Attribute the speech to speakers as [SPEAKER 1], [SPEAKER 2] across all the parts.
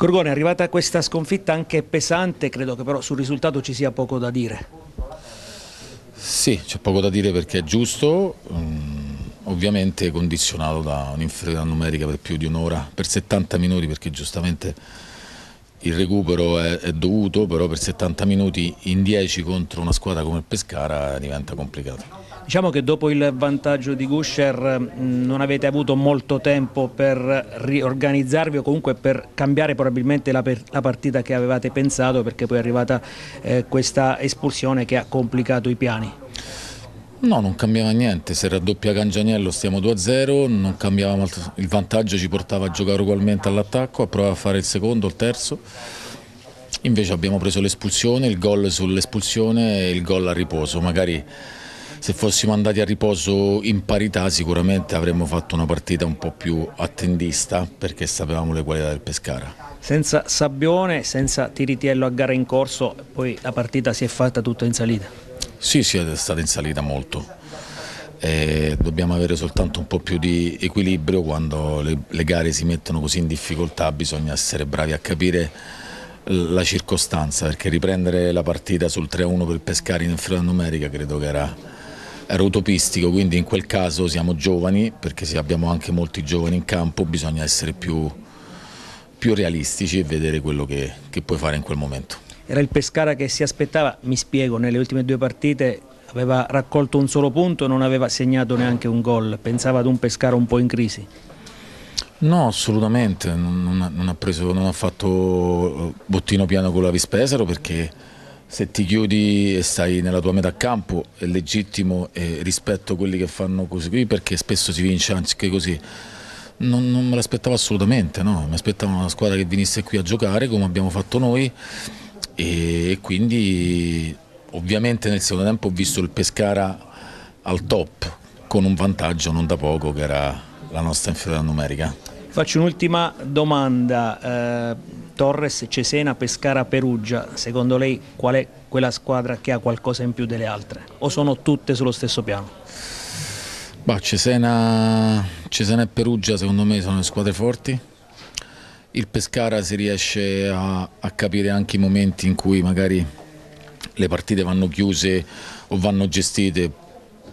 [SPEAKER 1] Gorgone, è arrivata questa sconfitta anche pesante, credo che però sul risultato ci sia poco da dire.
[SPEAKER 2] Sì, c'è poco da dire perché è giusto, um, ovviamente condizionato da un'inferiorità numerica per più di un'ora, per 70 minuti perché giustamente il recupero è, è, dovuto, però per 70 minuti in 10 contro una squadra come Pescara diventa complicato.
[SPEAKER 1] Diciamo che dopo il vantaggio di Gusher non avete avuto molto tempo per riorganizzarvi o comunque per cambiare probabilmente la, la partita che avevate pensato perché poi è arrivata eh, questa espulsione che ha complicato i piani.
[SPEAKER 2] No, non cambiava niente, se raddoppia Cangianiello stiamo 2-0, non cambiava il vantaggio ci portava a giocare ugualmente all'attacco, a provare a fare il secondo, il terzo. Invece abbiamo preso l'espulsione, il gol sull'espulsione e il gol a riposo, magari se fossimo andati a riposo in parità sicuramente avremmo fatto una partita un po' più attendista perché sapevamo le qualità del Pescara.
[SPEAKER 1] Senza Sabbione, senza Tiritiello a gara in corso, poi la partita si è fatta tutta in salita.
[SPEAKER 2] Sì, sì, è stata in salita molto. E dobbiamo avere soltanto un po' più di equilibrio quando le, le gare si mettono così in difficoltà, bisogna essere bravi a capire la circostanza perché riprendere la partita sul 3-1 per Pescara in inferiore numerica credo che era era utopistico, quindi in quel caso siamo giovani, perché se abbiamo anche molti giovani in campo, bisogna essere più, più realistici e vedere quello che, che puoi fare in quel momento.
[SPEAKER 1] Era il Pescara che si aspettava, mi spiego, nelle ultime due partite aveva raccolto un solo punto e non aveva segnato neanche un gol, pensava ad un Pescara un po' in crisi?
[SPEAKER 2] No, assolutamente, non, non, ha, preso, non ha fatto bottino piano con la Vispesaro perché se ti chiudi e stai nella tua metà campo è legittimo e rispetto quelli che fanno così perché spesso si vince anche così. Non, non me l'aspettavo assolutamente, no? mi aspettavo una squadra che venisse qui a giocare come abbiamo fatto noi e quindi ovviamente nel secondo tempo ho visto il Pescara al top con un vantaggio non da poco che era la nostra inferiorità numerica.
[SPEAKER 1] Faccio un'ultima domanda. Eh Torres, Cesena, Pescara, Perugia, secondo lei qual è quella squadra che ha qualcosa in più delle altre? O sono tutte sullo stesso piano?
[SPEAKER 2] Bah, Cesena, Cesena e Perugia secondo me sono le squadre forti. Il Pescara si riesce a, a capire anche i momenti in cui magari le partite vanno chiuse o vanno gestite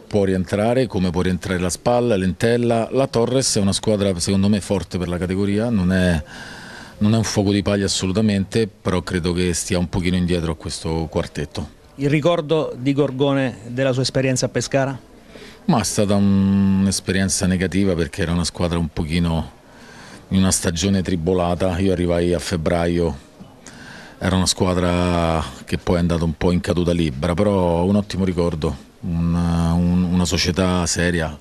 [SPEAKER 2] può rientrare, come può rientrare la Spalla, l'Entella. La Torres è una squadra secondo me forte per la categoria, non è non è un fuoco di paglia assolutamente, però credo che stia un pochino indietro a questo quartetto.
[SPEAKER 1] Il ricordo di Gorgone della sua esperienza a Pescara?
[SPEAKER 2] Ma è stata un'esperienza negativa perché era una squadra un pochino in una stagione tribolata. Io arrivai a febbraio, era una squadra che poi è andata un po' in caduta libera, però un ottimo ricordo, una, un, una società seria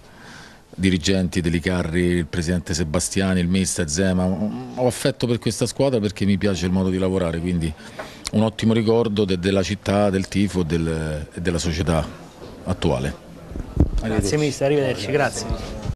[SPEAKER 2] dirigenti Delicarri, il presidente Sebastiani, il mister Zema. Ho affetto per questa squadra perché mi piace il modo di lavorare, quindi un ottimo ricordo de della città, del tifo del, e della società attuale.
[SPEAKER 1] Grazie mister, arrivederci, grazie.